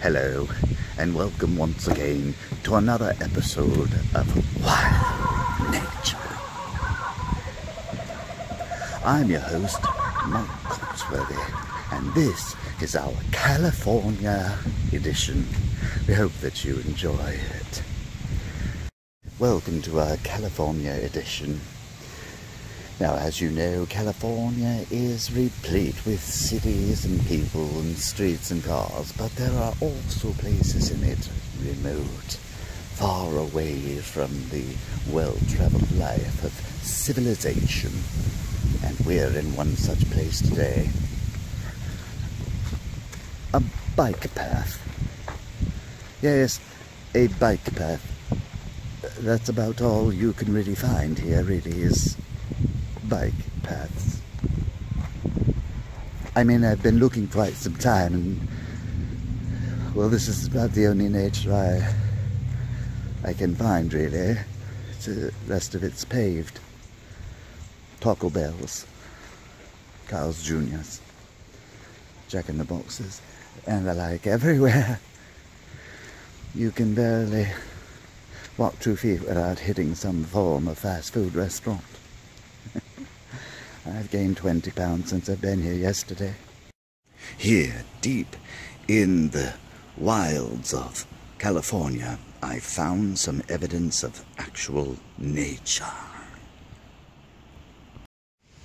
Hello, and welcome once again to another episode of Wild Nature. I'm your host, Mike Cocksworthy, and this is our California edition. We hope that you enjoy it. Welcome to our California edition. Now, as you know, California is replete with cities and people and streets and cars, but there are also places in it remote, far away from the well-traveled life of civilization. And we're in one such place today. A bike path. Yes, a bike path. That's about all you can really find here, really, is bike paths. I mean, I've been looking for quite some time, and well, this is about the only nature I I can find, really. the rest of it's paved. Taco Bells, Carl's Jr.'s, Jack in the Boxes, and the like everywhere. You can barely walk two feet without hitting some form of fast food restaurant. I've gained 20 pounds since I've been here yesterday. Here, deep in the wilds of California, I found some evidence of actual nature.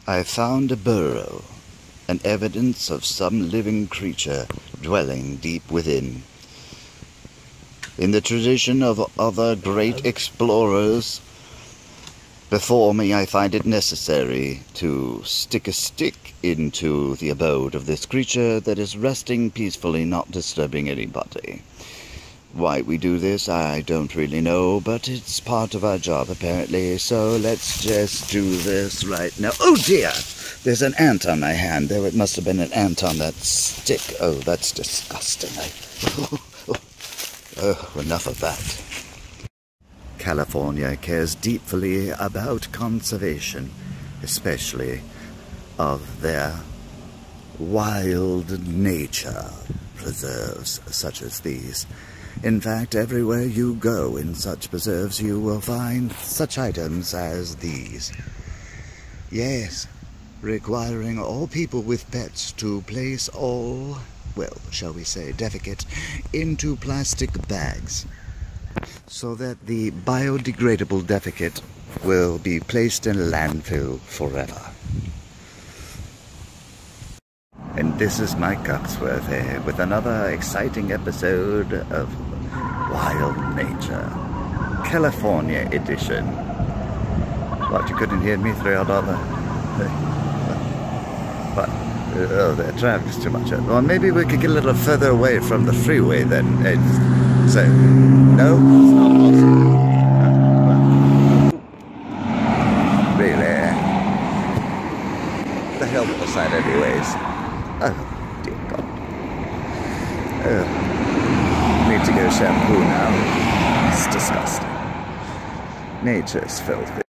I found a burrow, an evidence of some living creature dwelling deep within. In the tradition of other great explorers, before me, I find it necessary to stick a stick into the abode of this creature that is resting peacefully, not disturbing anybody. Why we do this, I don't really know, but it's part of our job apparently, so let's just do this right now. Oh dear! There's an ant on my hand. There it must have been an ant on that stick. Oh, that's disgusting. I... oh, enough of that. California cares deeply about conservation, especially of their wild nature preserves such as these. In fact, everywhere you go in such preserves, you will find such items as these. Yes, requiring all people with pets to place all, well, shall we say, defecate, into plastic bags so that the biodegradable defecate will be placed in landfill forever. And this is Mike Cocksworthy with another exciting episode of Wild Nature, California edition. What, you couldn't hear me throughout all the... But, oh, the traffic's too much. Well, maybe we could get a little further away from the freeway then. It's, so, no, it's not possible. Really? The hell with the sign anyways? Oh, dear God. Oh, need to go shampoo now. It's disgusting. Nature's filthy.